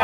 ആ